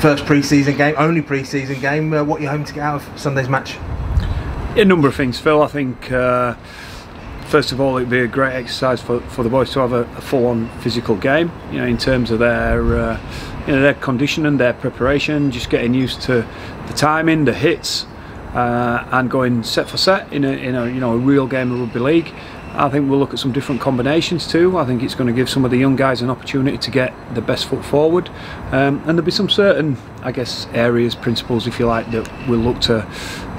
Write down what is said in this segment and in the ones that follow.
first pre-season game, only pre-season game. Uh, what are you hoping to get out of Sunday's match? A number of things, Phil. I think uh, first of all it'd be a great exercise for, for the boys to have a, a full-on physical game. You know, in terms of their uh, you know their condition and their preparation, just getting used to the timing, the hits, uh, and going set for set in a, in a you know a real game of rugby league. I think we'll look at some different combinations too. I think it's going to give some of the young guys an opportunity to get the best foot forward, um, and there'll be some certain, I guess, areas, principles, if you like, that we'll look to,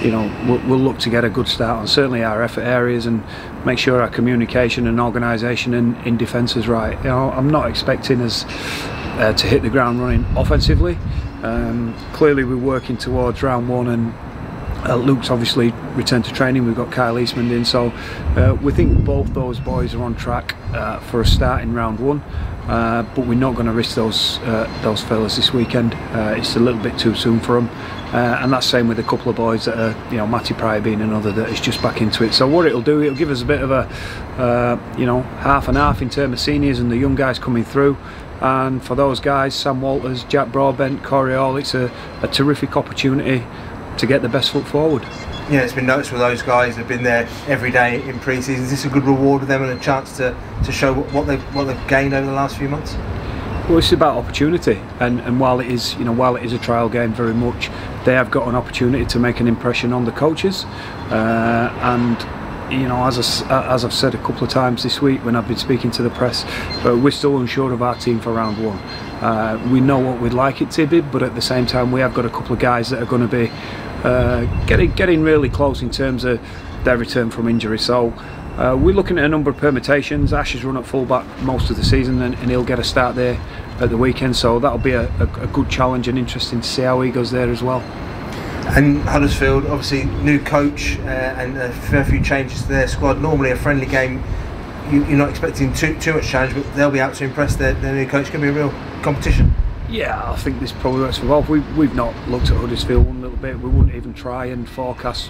you know, we'll, we'll look to get a good start on. Certainly our effort areas and make sure our communication and organisation in, in defence is right. You know, I'm not expecting us uh, to hit the ground running offensively. Um, clearly, we're working towards round one and uh, Luke's obviously returned to training. We've got Kyle Eastmond in, so uh, we think both those boys are on track uh, for a start in round one. Uh, but we're not going to risk those uh, those fellas this weekend. Uh, it's a little bit too soon for them, and that's same with a couple of boys that are, you know, Matty Prior being another that is just back into it. So what it'll do, it'll give us a bit of a, you know, half and half in terms of seniors and the young guys coming through and for those guys, Sam Walters, Jack Broadbent, Corey Hall, it's a, a terrific opportunity to get the best foot forward. Yeah, it's been noticed with those guys that have been there every day in pre-season. Is this a good reward for them and a chance to, to show what they've what they've gained over the last few months? Well, it's about opportunity, and, and while it is you know while it is a trial game, very much they have got an opportunity to make an impression on the coaches, uh, and you know, as, I, as I've said a couple of times this week when I've been speaking to the press, uh, we're still unsure of our team for round one. Uh, we know what we'd like it to be, but at the same time, we have got a couple of guys that are going to be uh, getting getting really close in terms of their return from injury. So. Uh, we're looking at a number of permutations. Ash has run at fullback most of the season and, and, he'll get a start there at the weekend. So that'll be a, a, a good challenge and interesting to see how he goes there as well. And Huddersfield, obviously, new coach uh, and a fair few changes to their squad. Normally, a friendly game, you, are not expecting too too much challenge, but they'll be out to impress their, their new coach. It's going to be a real competition. Yeah, I think this probably works for both. We, we've not looked at Huddersfield one little bit. We wouldn't even try and forecast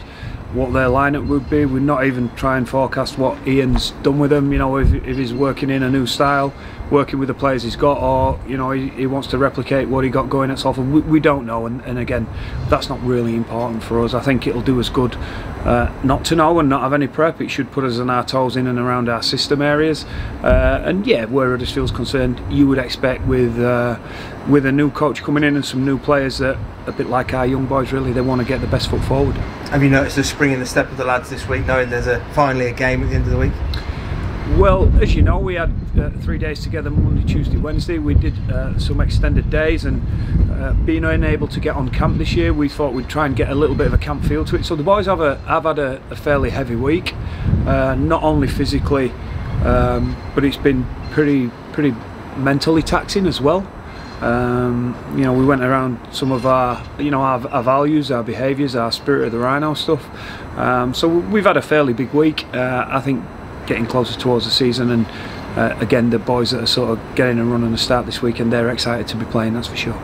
what their lineup would be. We're not even try and forecast what Ian's done with them. You know, if, if he's working in a new style, working with the players he's got, or you know, he, he wants to replicate what he got going at Salford. We, we don't know, and, and again, that's not really important for us. I think it'll do us good uh, not to know and not have any prep. It should put us on our toes in and around our system areas. Uh, and yeah, where Huddersfield's concerned, you would expect with. Uh, with a new coach coming in and some new players that a bit like our young boys really they want to get the best foot forward. Have you noticed the spring in the step of the lads this week knowing there's a finally a game at the end of the week? Well as you know we had uh, three days together monday tuesday wednesday. We did uh, some extended days and uh, being unable to get on camp this year we thought we'd try and get a little bit of a camp feel to it. So the boys have a have had a, a fairly heavy week uh, not only physically um, but it's been pretty pretty mentally taxing as well um, you know, we went around some of our, you know, our, our values, our behaviours, our spirit of the rhino stuff. Um, so we've had a fairly big week. Uh, I think getting closer towards the season, and uh, again, the boys that are sort of getting a run the start this weekend, they're excited to be playing. That's for sure.